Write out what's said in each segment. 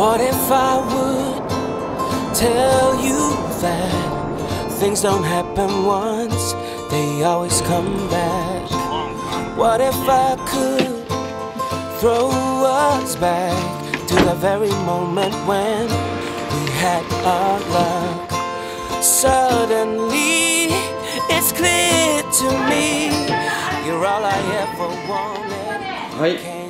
What if I would tell you that things don't happen once, they always come back? What if I could throw us back to the very moment when we had our luck? Suddenly, it's clear to me you're all I ever wanted.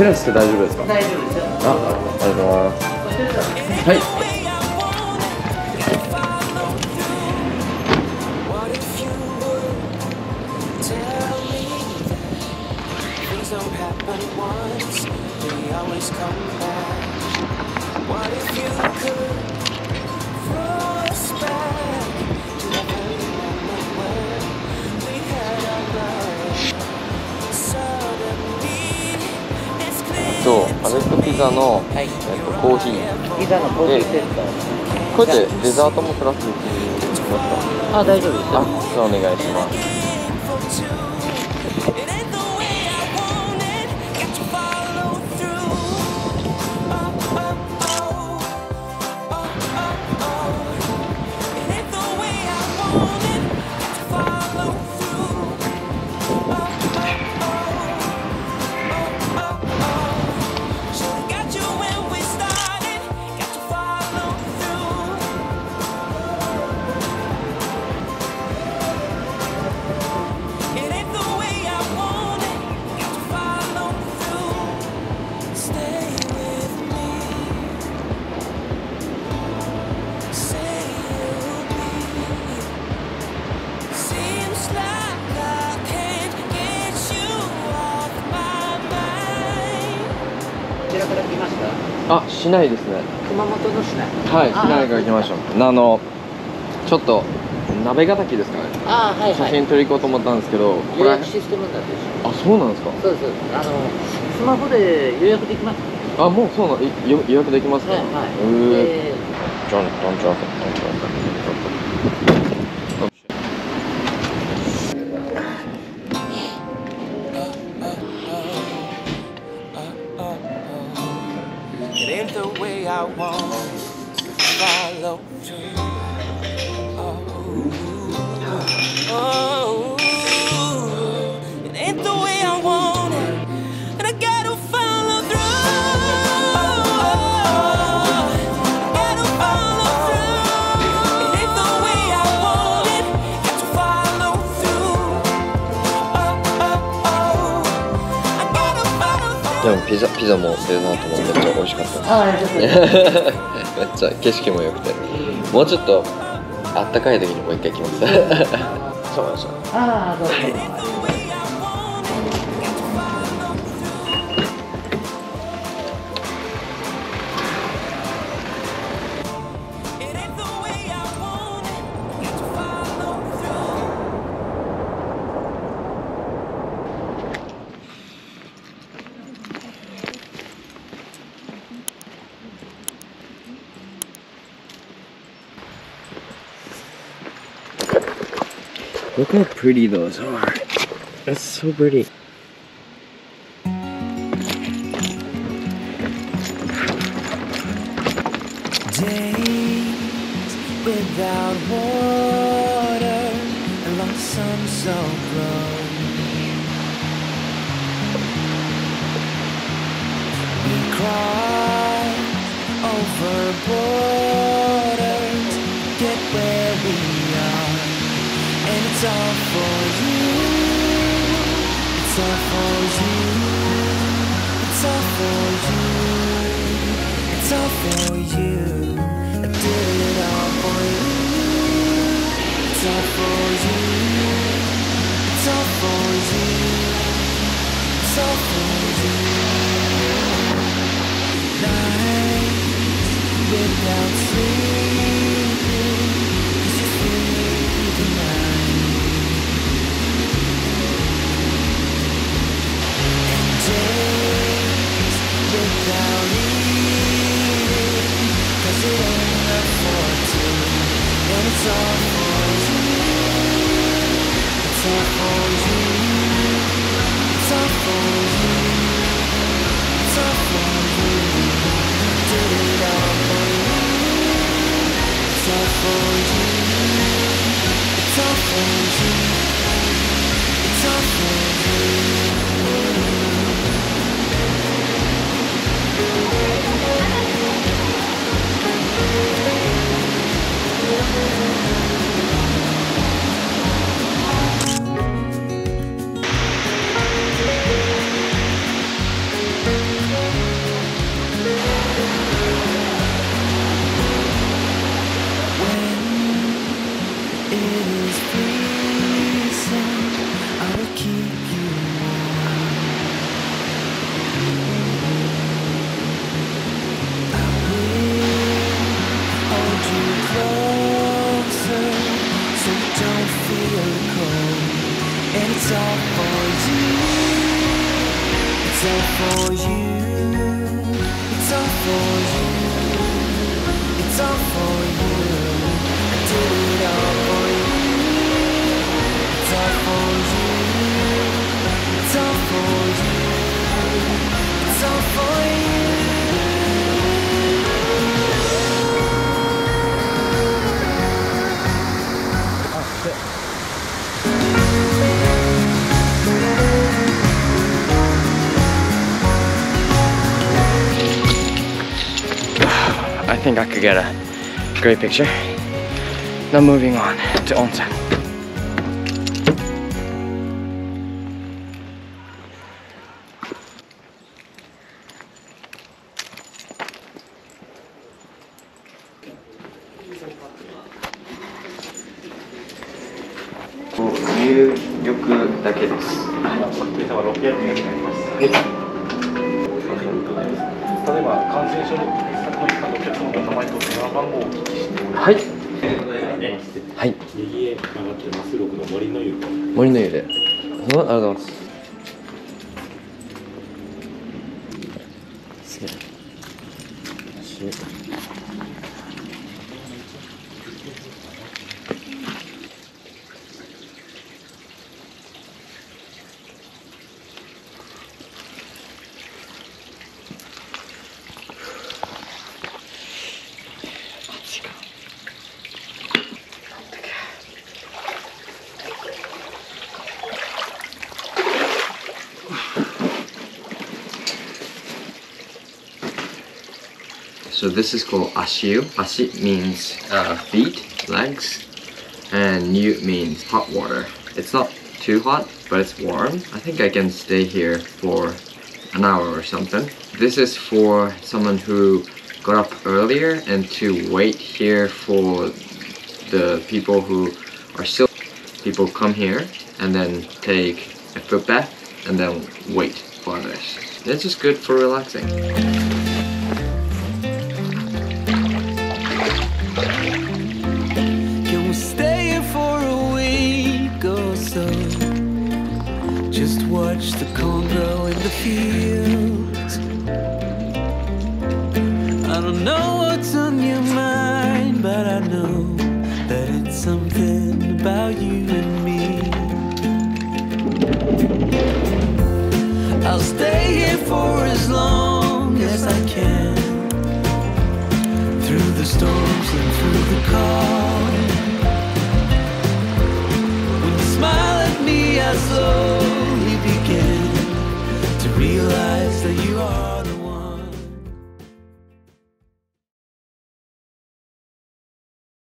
テラスって大丈夫ですか？大丈夫ですよ。あ、ありがとうございます。はい。ザの、はいえっと、コーヒー。ピザのコーヒーセットこれでデザートもプラスできますか？あ大丈夫ですあお願いします。したあ、しないですね。熊本の市内はい、しあないから来ました。あの、ちょっと鍋ヶ滝ですかね。あはいはい写真撮り行こうと思ったんですけど、システムなんですあ、そうなんですか？そうですあのスマホで予約できますあ、もうそうな予約できますか？はいはいええ。で Don't don't drop it. Don't drop it. ピザピザもデザートもめっちゃ美味しかったです。あありがとうございますめっちゃ景色も良くて、もうちょっとあったかい時にもう一回来ます。そうそう。ああどうぞ、It Look how pretty those are. That's so pretty. Days without water and lonesome so lonely. We cry over borders, get where we are, and it's all for you. It's all for you. It's all for you. It's all for you. I did it all for you. It's all for you. It's all for you. It's all for you. without sleeping, it's all for you. It's all for you. It's all for you. I could get a great picture. Now moving on to onsen. 入浴だけです。例えば感染症の対策の一環でお客様の名前と電話番号をお聞きしておりますはい。はい。右へ曲がってます6の森の湯森の湯で。あありがとうございます。すげえ。So this is called ashiyu. Ashi means uh, feet, legs, and yu means hot water. It's not too hot, but it's warm. I think I can stay here for an hour or something. This is for someone who got up earlier and to wait here for the people who are still. People come here and then take a foot bath and then wait for others. This is good for relaxing. Know what's on your mind, but I know that it's something about you and me. I'll stay here for as long as I can through the storms and through the calm. When you smile at me, I slowly begin to realize.